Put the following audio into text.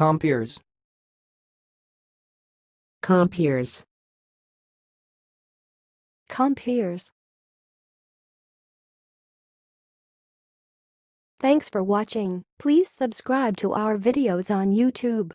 Compeers. compeers, compeers. Thanks for watching. Please subscribe to our videos on YouTube.